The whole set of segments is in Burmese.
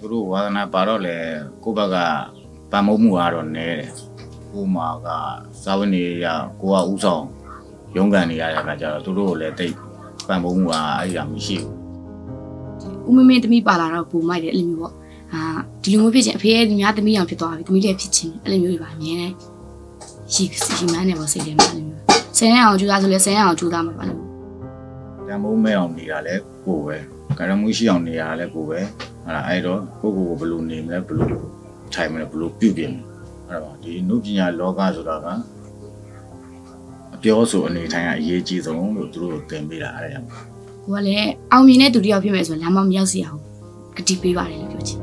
သူတို့ဝါသနာပါတော့လေကိုယ့်ဘက်ကပံမိုးမှုကတော့နည်းတယ်ကို့မှာကစာဝတ်နေရကိုကဥဆောင်ရုန်းကန်နေရတဲ့အခါကျတော့သူတို့ကိုလည်းတိတ်ပံမိုးမှုကအဲ့ဒါမရှိဘူးဦးမင်းမင်းသမီးပါလာတော့ပုံမိုက်တယ်အဲ့လိုမျိုးပေါ့အာဒီလိုမျိုးဖြစ်ချင်အဖေရဲ့ဒီများသမီးအောင်ဖြစ်သွားပြီသမီးလည်းဖြစ်ချင်အဲ့လိုမျိုးတွေပါအမြဲတမ်းရှိရှိမှန်းနေပေါ့စိတ်ထဲမှာအဲ့လိုမျိုးဆယ်ရအောင်ကြိုးစားဆိုလဲဆယ်ရအောင်ကြိုးစားမှာပါလို့တန်မိုးမဲအောင်နေတာလည်းကိုယ်ပဲကရမှုရှိအောင်နေရတာလည်းကိုယ်ပဲ အဲ့ဒါအဲ့တော့ကိုယ့်ကိုယ်ကိုဘယ်လိုနေမလဲဘယ်လိုထိုင်မလဲဘယ်လိုပြုပြင်မလဲအဲ့ဒါပါဒီနုပညာလောကဆိုတာကအပြောဆိုအနေထိုင်ကအရေးကြီးဆုံးလို့သူတို့သင်ပေးတာအဲ့ဒါကြောင့်ကိုကလည်းအောင်မြင်တဲ့သူတစ်ယောက်ဖြစ်မယ်ဆိုရင်လမ်းမမရောက်စီအောင်ကတိပေးပါတယ်လို့ပြောချင်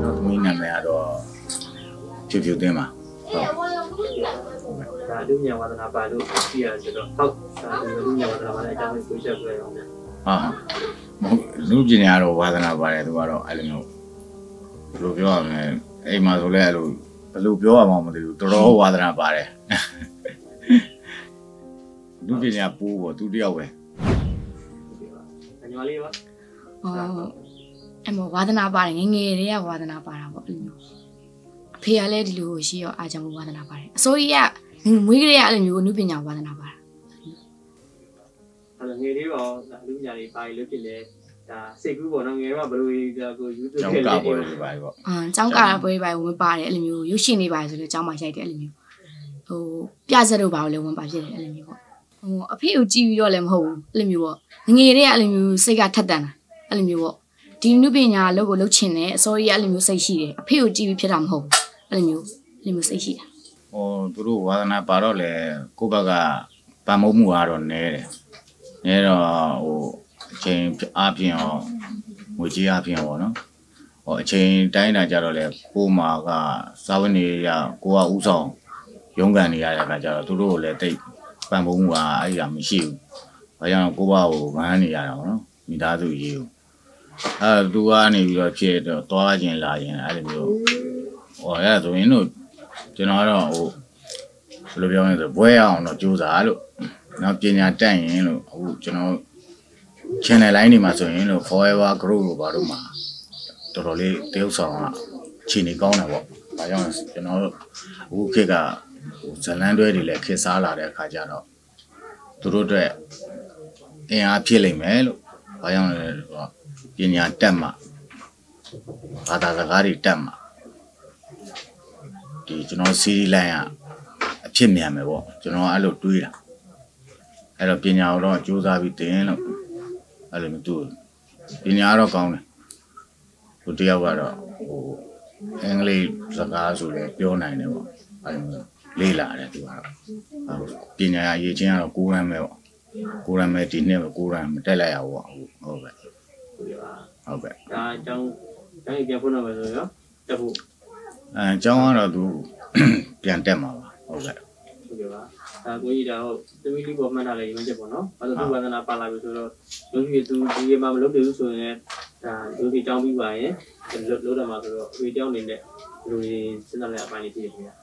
ကျွန်တော်သမီးနာမည်ကတော့ဖြူဖြူသိမ်းပါဟုတ်ဒါ လူညာဝါဒနာပါလို့သိရဆိုတော့ဟုတ်ဒါလူညာဝါဒနာပါတဲ့အကြောင်းကိုပြောပြပြရအောင်ဗျာဟာမဟုတ်လူပညာတော့ဝါသနာပါတယ်သူကတော့အဲ့လိုမျိုးဘယ်လိုပြောရမလဲအိမ်မှာဆိုလဲအဲ့လိုဘယ်လိုပြောရမှာမသိဘူးတော်တော်ဝါသနာပါတယ်လူပညာပိုးပေါ့သူတယောက်ပဲဟုတ်ကဲ့ပါညီမလေးပါဟောအဲ့မဝါသနာပါတယ်ငယ်ငယ်တည်းကဝါသနာပါတာပေါ့အဲ့လိုမျိုးအဖေကလည်းဒီလိုရှိရောအားကြောင့်ဝါသနာပါတယ်အစိုးရက မွေးကလေးကအဲ့လိုမျိုးအနုပညာဝါသနာပါတာအဲ့တော့ငယ်လေးပါဒါလူညာလေးပါလို့ဖြစ်လဲဒါစိတ်ကူးပေါ့နော်ငယ်တော့ဘယ်လိုဒါကိုယူသွကျောင်းခဲ့ကလဲပွဲတွေပါပေါ့အာကျောင်းကာတာပွဲပဲဝင်ပါတယ်အဲ့လိုမျိုးရုပ်ရှင်နေပါတယ်ဆိုတော့ကျောင်းမှာရိုက်တယ်အဲ့လိုမျိုးဟိုပြဆက်တော့ပါလို့လည်းဝင်ပါဖြစ်တယ်အဲ့လိုမျိုးပေါ့ဟိုအဖေကိုကြည့်ပြီးတော့လည်းမဟုတ်ဘူးအဲ့လိုမျိုးပေါ့ငငယ်တည်းကအဲ့လိုမျိုးစိတ်ကထက်တန်တာအဲ့လိုမျိုးပေါ့ဒီနုပညာအလုပ်ကိုလုပ်ချင်တယ်အစိုးရအဲ့လိုမျိုးစိတ်ရှိတယ်အဖေကိုကြည့်ပြီးဖြစ်တာမဟုတ်ဘူးအဲ့လိုမျိုးအဲ့လိုမျိုးစိတ်ရှိတာ ဟိုသူတို့ဝါသနာပါတော့လေကိုယ့်ဘက်ကပံမိုးမှုကတော့နည်းတယ်နည်းတော့ဟိုအချိန်အားဖြင့်ရောငွေကြေးအားဖြင့်ရောပေါ့နော်ဟိုအချိန်တိုင်းတာကြတော့လေကို့မှာကစာဝတ်နေရကိုကဥဆောင်ရုန်းကန်နေရတဲ့အခါကျတော့သူတို့ကိုလည်းတိတ်ပံမိုးမှုကအဲ့ဒါမရှိဘူးဘာကြောင့်ကိုယ့်ဘကိုဝမ်းနေရတာပေါ့နော်မိသားစုရေးကိုအဲသူကနေပြီးတော့ဖြစ်တော့သွားခြင်းလာခြင်းအဲ့လိုမျိုးဟိုအဲ့ဒါဆိုရင်တို့ ကျွန်တော်ကတော့ဟိုဘယ်လိုပြောမလဲဆိုဘွဲအောင်တော့ကြိုးစားလို့နောက်ပညာတက်ရင်လို့အခုကျွန်တော် channel line တွေမှာဆိုရင်လို့ forever group လို့ဘာလို့မှာတော်တော်လေးတရုပ်ဆောင်ကခြေနေကောင်းတယ်ပေါ့။ဒါကြောင့်ကျွန်တော်တို့အခုခေတ်ကဟိုဇလန်တွဲတွေလည်းခေတ်စားလာတဲ့အခါကျတော့သူတို့အတွက်အင်အားဖြစ်လိမ့်မယ်လို့ဘာကြောင့်လဲဆိုတော့ပညာတက်မှဘာသာစကားတွေတက်မှ ဒီကျွန်တော်စီးရီးလိုင်းကအဖြစ်မြန်မယ်ပေါ့ကျွန်တော်အဲ့လိုတွေးတာအဲ့တော့ပညာကိုတော့စူးစမ်းပြီးတင်လို့အဲ့လိုမျိုးသူပညာတော့ကောင်းတယ်ဟိုတယောက်ကတော့ဟိုအင်္ဂလိပ်စကားဆိုလည်းပြောနိုင်တယ်ပေါ့အဲ့လိုမျိုးလေးလာတယ်သူကတော့ဟိုပညာရရေးချင်းကတော့ကိုးရမ်းပဲပေါ့ကိုးရမ်းပဲဒီနှစ်ကိုးရမ်းမတက်လိုက်ရဘူးပေါ့ဟုတ်ကဲ့ဟုတ်ကဲ့ပါဟုတ်ကဲ့ဒါအကြောင်းတိုင်းပြန်ဖို့တော့မယ်ဆိုရောတက်ဖို့ အဲအကြောင်းကတော့သူပြန်တက်မှာပါဟုတ်ကဲ့ဟုတ်ကဲ့ပါဒါကိုကြီးဒါဟုတ်သမီးလေးပေါ်မှတ်ထားလိုက်ရင်ချက်ပေါ့နော်ဘာလို့သူဝါဒနာပါလာပြီဆိုတော့လူကြီးသူဒီရေမှာမလုပ်တယ်လို့ဆိုရင်ဒါလူကြီးတောင်းပြီးပါရင်လို့တော့မှာဆိုတော့ဝေတောင်းနေတဲ့လူကြီးစဉ်းစားလိုက်အပိုင်းလေးကြည့်ရခင်ဗျာ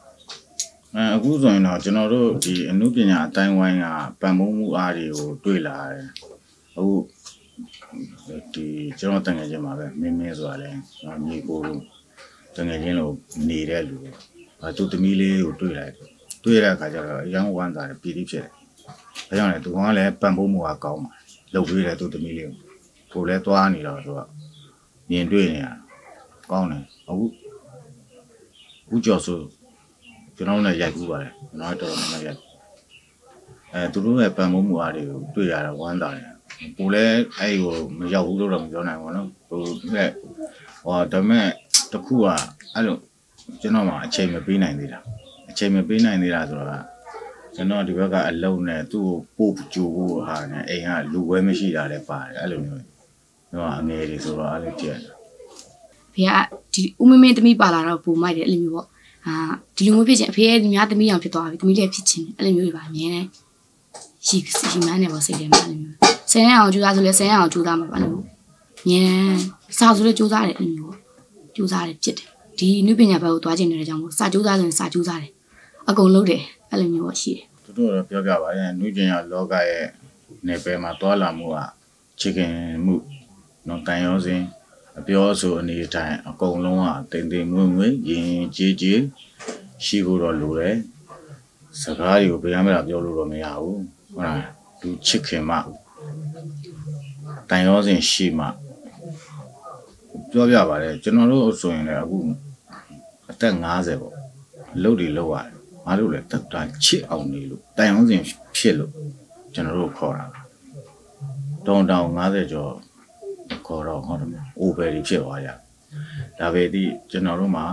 အဲအခုဆိုရင်တော့ကျွန်တော်တို့ဒီအမှုပညာအတိုင်းဝိုင်းကပံ့ပိုးမှုအားတွေကိုတွေ့လာတယ်အခုဒီကျွန်တော်တန်ငယ်ချင်းမှာပဲမင်းမင်းဆိုတာလဲကျွန်တော်ညီကို တငယ်ချင်းလိုနေတဲ့လူပဲအဲသူ့သမီးလေးကိုတွေ့လိုက်တွေ့တဲ့အခါကျတော့ရန်ဝမ်းသာတယ်ပြည်ပြီးဖြစ်တယ်။ဒါကြောင့်လေသူကလည်းပံ့ပိုးမှုကကောင်းပါတယ်။လှုပ်ပေးတယ်သူ့သမီးလေးကိုကိုလည်းသွားနေတော့ဆိုတော့မြင်တွေ့နေတာကောင်းတယ်အခုအခုကြော်ဆိုကျွန်တော်လည်းရိုက်ကူးပါတယ်ကျွန်တော်တော်တော်များများရိုက်အဲသူတို့ရဲ့ပံ့ပိုးမှုအားတွေကိုတွေ့ရတာဝမ်းသာတယ်ကိုလည်းအဲ့ဟိုမရောက်ဘူးလို့တော့မပြောနိုင်ဘူးနော်ဟိုဟိုဒါပေမဲ့ တခုကအဲ့လိုကျွန်တော်မှအချိန်မပေးနိုင်သေးတာအချိန်မပေးနိုင်သေးတာဆိုတော့ကျွန်တော်ဒီဘက်ကအလုံးနဲ့သူ့ကိုပို့ကြိုးဖို့ဟာနဲ့အိမ်ကလူဝဲမရှိတာလည်းပါတယ်အဲ့လိုမျိုးကျွန်တော်အငယ်တွေဆိုတော့အဲ့လိုကြည့်ရတယ်ဖေကဒီဦးမင်းမင်းသမီးပါလာတော့ပုံမိုက်တယ်အဲ့လိုမျိုးပေါ့အာဒီလိုမျိုးဖြစ်ချင်အဖေရဲ့ဒီများသမီးအောင်ဖြစ်သွားပြီသမီးလည်းဖြစ်ချင်တယ်အဲ့လိုမျိုးတွေပါအမြဲတမ်းရှိရှိမှန်းနေပေါ့စိတ်ထဲမှာအဲ့လိုမျိုးဆယ်ရအောင်ကြိုးစားဆိုလဲဆယ်ရအောင်ကြိုးစားမှာပါလို့အမြဲတမ်းစာဆိုလဲကြိုးစားတယ်အဲ့လိုမျိုးပေါ့ ကြိုးစားတယ်ဖြစ်တယ်ဒီနုပညာဘက်ကိုသွားချင်တဲ့ကြောင့်မို့စာကြိုးစားဆိုရင်စာကြိုးစားတယ်အကုန်လုပ်တယ်အဲ့လိုမျိုးပေါ့ရှိတယ်တတို့တော့ပြောပြပါတယ်နုပညာလောကရဲ့နေပယ်မှာတွာလာမှုကချစ်ခင်မှုနော်တန်ရောစဉ်အပြောဆိုအနေတိုင်းအကုန်လုံးကတိမ်တိမ်မွေ့မွေ့ရင်ရင်ကြေးကြေးရှိဖို့တော့လိုတယ်စကားတွေကိုဘယ်ရမလားပြောလို့တော့မရဘူးဟုတ်လားသူချစ်ခင်မှတန်ရောစဉ်ရှိမှ ပြောပြပါတယ်ကျွန်တော်တို့ဆိုရင်လည်းအခုအသက်50ပေါ့အလုပ်တွေလုပ်ရတယ်မလုပ်လဲတက်တာချစ်အောင်နေလို့တန်ရောစဉ်ဖြစ်လို့ကျွန်တော်တို့ခေါ်တာတောင်းတောင်း50ကျော်ခေါ်တော့ဟောတယ်အိုဘယ်ကြီးဖြစ်သွားကြဒါပဲဒီကျွန်တော်တို့မှာ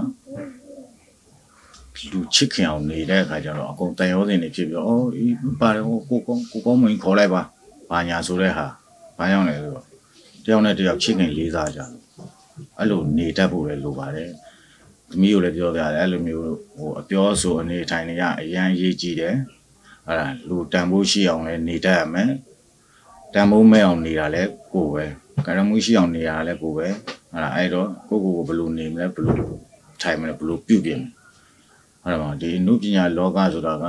လူချစ်ခင်အောင်နေတဲ့အခါကျတော့အကုန်တန်ရောစင်နေဖြစ်ပြီးတော့အော်ဒီပါတယ်ဟိုကိုကောကိုကောမင်းခေါ်လိုက်ပါဘာညာဆိုတဲ့ဟာဘာကြောင့်လဲဆိုတော့တယောက်နဲ့တယောက်ချစ်ခင်လေးစားကြတယ် အဲ့လိုနေတတ်ဖို့လည်းလိုပါတယ်သမီးကိုလည်းပြောပြတယ်အဲ့လိုမျိုးဟိုအပြောဆိုအနေထိုင်နေရအရန်ရေးကြည့်တယ်အဲ့ဒါလူတန်ဖိုးရှိအောင်လည်းနေတတ်ရမယ်တန်ဖိုးမဲ့အောင်နေတာလည်းကိုယ်ပဲကရမှုရှိအောင်နေရတာလည်းကိုယ်ပဲအဲ့ဒါအဲ့တော့ကိုကိုကိုဘယ်လိုနေမလဲဘယ်လိုထိုင်မလဲဘယ်လိုပြုတ်ပြင်မလဲအဲ့ဒါမှဒီအနုပညာလောကဆိုတာက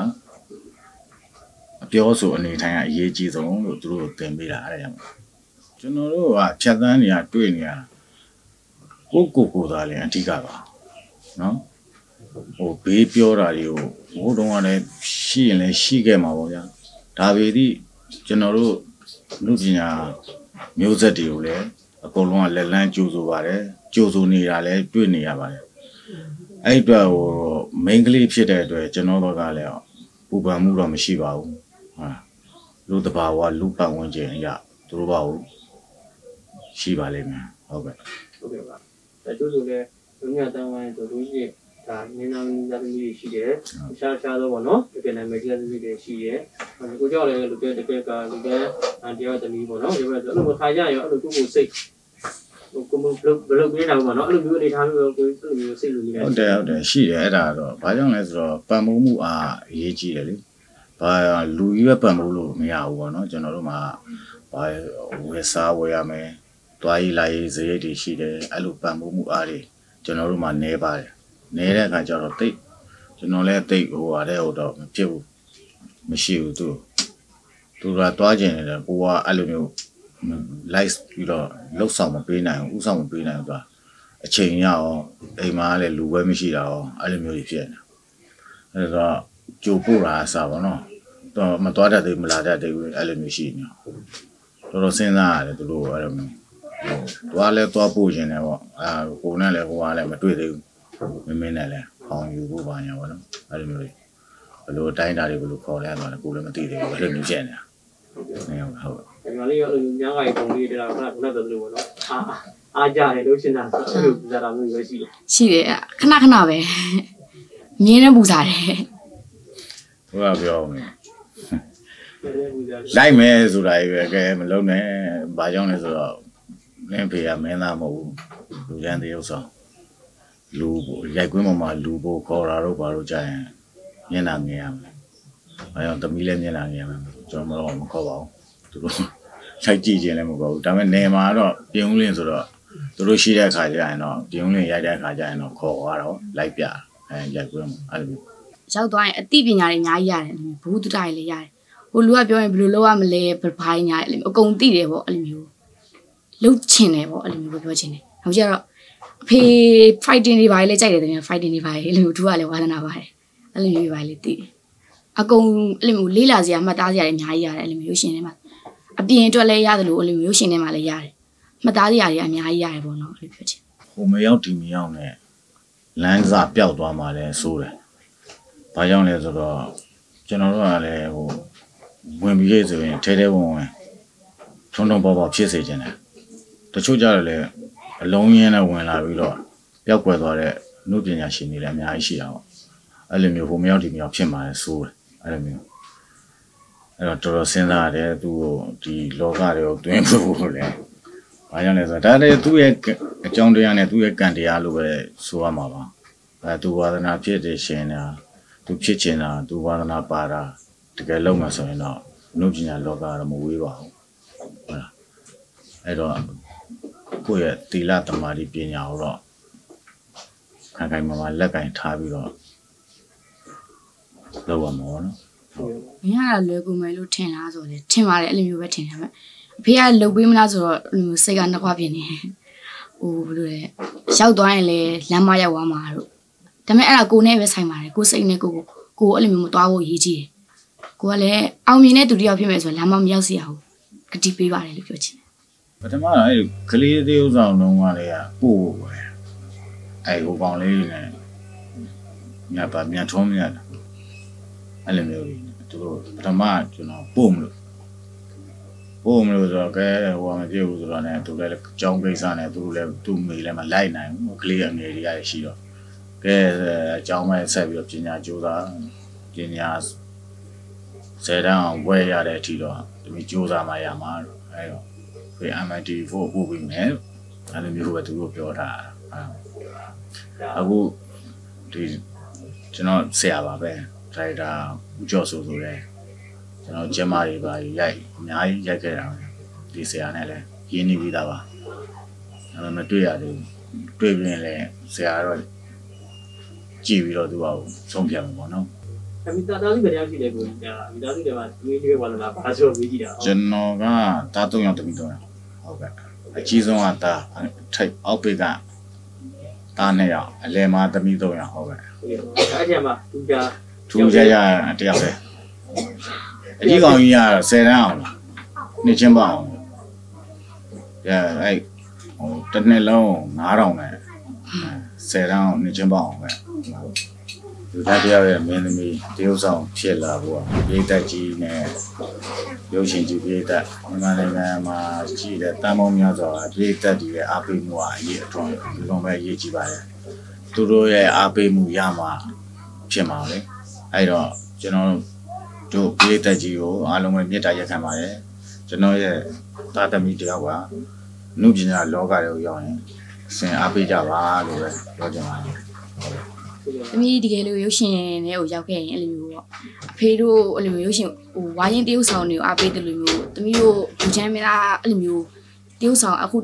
အပြောဆိုအနေထိုင်ကအရေးကြီးဆုံးလို့သူတို့သင်ပေးတာအဲ့ဒါကြောင့်ကျွန်တော်တို့ကဖြတ်သန်းနေရတွေ့နေရ ကိုကိုကိုသားလည်းအဓိကပါနော်ဟိုဘေးပြောတာတွေကိုဘိုးတုံးကလည်းရှိရင်လည်းရှိခဲ့မှာပေါ့ဗျာဒါပေသည့်ကျွန်တော်တို့လူပညာမျိုးဆက်တွေကိုလည်းအကုန်လုံးကလက်လန်းကြိုးဆိုပါတယ်ကြိုးဆိုနေတာလည်းတွေ့နေရပါတယ်အဲ့အတွက်ဟို main ကလေးဖြစ်တဲ့အတွက်ကျွန်တော်တို့ကလည်းပူပန်မှုတော့မရှိပါဘူးဟာလူတဘာဝလူပတ်ဝန်းကျင်အရာသူတို့ဘာလို့ရှိပါလိမ့်မယ်ဟုတ်ကဲ့ဟုတ်ကဲ့ပါ ဒါကျိုးဆိုလဲလူညာတန်ဝိုင်းဆိုလူကြီးဒါနင်းနာမင်းသားသမီးတွေရှိတယ်ရှားရှားတော့ဗောနော်တကယ်နာမည်ကြီးသမီးတွေရှိတယ်ကိုကြောက်လည်းလူကတကယ်ကလူကတရားသမီးဗောနော်ဒီဘက်အဲ့လိုခါကြရောအဲ့လိုသူ့ကိုစိတ်ဟိုကိုမဘလဘလပြနေတာဗောနော်အဲ့လိုမျိုးအနေထားမျိုးကိုအဲ့လိုမျိုးစိတ်လူကြီးတယ်ဟုတ်တယ်ဟုတ်တယ်ရှိတယ်အဲ့ဒါတော့ဘာကြောင့်လဲဆိုတော့ပံမိုးမှုအားအရေးကြီးတယ်လေဘာလူကြီးပဲပံမိုးလို့မရဘူးပေါ့နော်ကျွန်တော်တို့မှာဘာဝယ်စားဝယ်ရမယ် တွားရေးလာရေးဈေးတွေရှိတယ်အဲ့လိုပံမိုးမှုအားတွေကျွန်တော်တို့မှာနေပါတယ်နေတဲ့အခါကျတော့တိတ်ကျွန်တော်လည်းတိတ်ဟိုဟာတဲ့ဟိုတော့မဖြစ်ဘူးမရှိဘူးသူသူကတွားကျင်နေတယ်ကိုကအဲ့လိုမျိုး live ပြီးတော့လှုပ်ဆောင်မပေးနိုင်ဘူးဥဆောင်မပေးနိုင်ဘူးသူကအချိန်ရအောင်အိမ်မှာလည်းလူပဲမရှိတာရောအဲ့လိုမျိုးကြီးဖြစ်နေအဲ့တော့ကြိုပို့တာအစားပါတော့တော့မတော်တတ်သေးမလာတတ်သေးဘူးအဲ့လိုမျိုးရှိနေတော်တော်စဉ်းစားရတယ်သူတို့အဲ့လိုမျိုးဟို သွားလဲသွားပို့ခြင်းတယ်ပေါ့အာကိုနဲ့လည်းဟိုကလည်းမတွေ့သေးဘူးမင်းမင်းနဲ့လည်းခေါင်းယူဖို့ပါညာပေါ့နော်အဲ့လိုမျိုးတွေဘယ်လိုအတိုင်းတာတွေဘယ်လိုခေါ်လဲဆိုတော့ကိုလည်းမသိသေးဘူးအဲ့လိုမျိုးဖြစ်နေတာဟုတ်ဟုတ်ဒီမှာလေးရောညငါရီပုံလေးတရာခဏခဏပြောလို့ဗောနော်အာအားကြတယ်လို့ရှင်းတာအဲ့လိုဇာတာမျိုးရွေးရှိတယ်ရှိတယ်ခဏခဏပဲမြင်းနဲ့ပူစားတယ်ဟိုကပြောမယ်နည်းနည်းပူကြတယ်လိုက်မယ်ဆိုတာကြီးပဲကဲမလုံးနဲ့ဘာကြောင့်လဲဆိုတော့ လင်းဖေကမင်းသားမဟုတ်ဘူးလူရန်တရုပ်ဆောင်လူရိုက်ကွင်းပေါ်မှာလူဖို့ခေါ်တာတော့ဘာလို့ကြာရင်မျက်နှာငယ်ရမယ်။ဘာကြောင့်သမီးလည်းမျက်နှာငယ်ရမယ်ကျွန်တော်မတော့မခေါ်ပါဘူးသူတို့ရိုက်ကြည့်ခြင်းလည်းမခေါ်ဘူးဒါပေမဲ့နေမှာတော့ပြင်းဦးလင်းဆိုတော့သူတို့ရှိတဲ့အခါကျရင်တော့ပြင်းဦးလင်းရိုက်တဲ့အခါကျရင်တော့ခေါ်သွားတော့လိုက်ပြအဲရိုက်ကွင်းမှာအဲ့လိုရောက်သွားရင်အသိပညာတွေအများကြီးရတယ်ဘူးတူတာတွေလည်းရတယ်ဟိုလူကပြောရင်ဘယ်လိုလုပ်ရမလဲဘာညာအဲ့လိုမျိုးအကုန်သိတယ်ပေါ့အဲ့လိုမျိုး လှုပ်ချင်တယ်ပေါ့အဲ့လိုမျိုးပြောချင်တယ်နောက်ကျတော့အဖေ fighting တွေပါလေကြိုက်တယ်တကယ် fighting တွေပါလေအဲ့လိုသူကလည်းဝါသနာပါတယ်အဲ့လိုမျိုးပါလေသိတယ်အကုန်အဲ့လိုမျိုးလေးလာစရာမှတ်သားစရာတွေအများကြီးရတယ်အဲ့လိုမျိုးရှင်ထဲမှာအပြင်အတွက်လည်းရတယ်လို့အဲ့လိုမျိုးရှင်ထဲမှာလည်းရတယ်မှတ်သားစရာတွေအများကြီးရတယ်ပေါ့နော်အဲ့လိုပြောချင်ဟိုမရောက်ဒီမရောက်နဲ့လမ်းစာပျောက်သွားမှလည်းစိုးတယ်။ဘာကြောင့်လဲဆိုတော့ကျွန်တော်တို့ကလည်းဟိုဝင်ပြီးရေးဆိုရင်ထဲထဲဝင်ဝင်ထုံထုံပေါ်ပေါ်ဖြစ်စေချင်တယ်။ တချို့ကြတော့လည်းအလုံးရင်းနဲ့ဝင်လာပြီးတော့ပျောက်ကွယ်သွားတဲ့နှုတ်ပညာရှင်တွေလည်းအများကြီးရှိတာပေါ့။အဲ့လိုမျိုးဟိုမရောက်ဒီမရောက်ဖြစ်မှလည်းစိုးတယ်။အဲ့လိုမျိုးအဲ့တော့တော်တော်စဉ်းစားရတယ်သူ့ကိုဒီလောကတွေကိုတွင်းဖို့လည်း။ဘာကြောင့်လဲဆိုတော့ဒါလည်းသူ့ရဲ့အကြောင်းတရားနဲ့သူ့ရဲ့ကံတရားလို့ပဲဆိုရမှာပါ။အဲသူဝါဒနာဖြစ်တဲ့ရှင်တာသူဖြစ်ချင်တာသူဝါဒနာပါတာတကယ်လုံးမှာဆိုရင်တော့အနုပညာလောကကတော့မဝေးပါဘူး။ဟုတ်လား။အဲ့တော့ ကိုယ့်ရဲ့သီလသမာဓိပညာကိုတော့ခိုင်ခိုင်မာမာလက်ကင်ထားပြီးတော့လုပ်ရမှာပေါ့နော်။မင်းကတော့လွယ်ကူမယ်လို့ထင်လားဆိုတော့လေထင်ပါတယ်အဲ့လိုမျိုးပဲထင်တယ်ဗျအဖေကလှုပ်ပေးမလားဆိုတော့အဲ့လိုမျိုးစိတ်ကနှစ်ခွပြင်းနေဟိုဘယ်လိုလဲရောက်သွားရင်လေလမ်းမရောက်သွားမှာတို့ဒါပေမဲ့အဲ့ဒါကိုနဲ့ပဲဆိုင်ပါတယ်ကိုစိတ်နဲ့ကိုကိုကိုအဲ့လိုမျိုးမသွားဖို့ရည်ကြီးတယ်ကိုကလည်းအောင်မြင်တဲ့သူတစ်ယောက်ဖြစ်မယ်ဆိုရင်လမ်းမမရောက်စေရဘူးဂတိပေးပါတယ်လို့ပြောချင်တယ် ပထမတော့အဲ့ကလေးသေးဥဆောင်လုံးကလေးကပို့ပဲအဲ့ဟိုကောင်လေးနဲ့ညပါမြတ်ထုံးမြတ်အဲ့လိုမျိုးသူတို့ပထမကျွန်တော်ပို့မလို့ပို့မလို့ဆိုတော့ကဲဟိုမပြေဘူးဆိုတော့ねသူလည်းကြောင်းကိစ္စနဲ့သူလည်းသူ့မိလည်းမလိုက်နိုင်ဘူးကလေးအငယ်တွေရရှိတော့ကဲအကြောင်းမဲ့ဆက်ပြီးတော့ပညာကြိုးစားပညာဆယ်တန်းအောင်ဝယ်ရတဲ့အထိတော့ဒီကြိုးစားမှရမှာတော့အဲ့တော့ ဖေ MIT4 ပို့ပြီးမယ်အဲ့လိုမျိုးပဲသူတို့ပြောတာအခုဒီကျွန်တော်ဆရာပါပဲဒရိုက်တာဦးကျော်ဆိုဆိုရဲကျွန်တော်ကျမတွေပါရိုက်အများကြီးရိုက်ခဲ့တာဒီဆရာနဲ့လည်းရင်းနှီးပြီးသားပါအဲ့တော့မတွေ့ရသေးဘူးတွေ့ပြီးရင်လည်းဆရာတော့ကြည့်ပြီးတော့သူကဆုံးဖြတ်မှာပေါ့နော်အ မိသားသားစုပဲတယောက်ရှိတယ်ကိုကြီးဒါမိသားစုတွေမှာဒီနေ့ဒီဝါလာဘာဆိုပြီးကြည့်တာကျွန်တော်ကတား၃ယောက်တမီ၃ယောက်ဟုတ်ကဲ့အကြီးဆုံးကတားထိုက်အောက်ပိတ်ကတား၂ယောက်အလယ်မှာတမီ၃ယောက်ဟုတ်ကဲ့အဲ့ဒီမှာသူကထူးခြားခြားတယောက်ပဲအကြီးကောင်ကြီးက10တန်းအောင်လားနှစ်ချင်းပါအောင်အဲအဲ့ဟိုတစ်နှစ်လုံး9000နဲ့10တန်းအောင်နှစ်ချင်းပါအောင်ပဲ လူသားတယောက်ရဲ့မင်းသမီးတရုပ်ဆောင်ဖြစ်လာဖို့ပြည်သက်ကြီးနဲ့ရုပ်ရှင်ကြီးပြည်သက်မြန်မာနိုင်ငံမှာကြီးတဲ့တန်ပေါင်းများစွာပြည်သက်တွေရဲ့အားပေးမှုကအရေးအထွန်းဒီလိုပဲအရေးကြီးပါတယ်သူတို့ရဲ့အားပေးမှုရမှာဖြစ်မှာလေအဲ့တော့ကျွန်တော်တို့ပြည်သက်ကြီးကိုအားလုံးပဲမေတ္တာရက်ခံပါတယ်ကျွန်တော်ရဲ့တာသမီတယောက်ကနုပညာလောကတွေကိုရောက်ရင်ဆင်အားပေးကြပါလို့ပဲပြောချင်ပါတယ်။ သမီးတကယ်လို့ရုပ်ရှင်နဲ့ကိုရောက်ခဲ့ရင်အဲ့လိုမျိုးပေါ့။အဖေတို့အဲ့လိုမျိုးရုပ်ရှင်ဟိုဝါရင်တရုပ်ဆောင်တွေကိုအားပေးတယ်လို့မျိုးသမီးတို့လူချမ်းမလားအဲ့လိုမျိုးတရုပ်ဆောင်အခု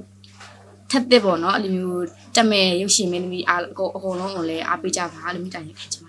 ထက်တဲ့ပေါ့နော်အဲ့လိုမျိုးတက်မဲ့ရုပ်ရှင်မင်းသမီးအားအကုန်အကုန်လုံးကိုလည်းအားပေးကြပါလို့မိတားရခဲ့ချင်ပါတယ်ရှင်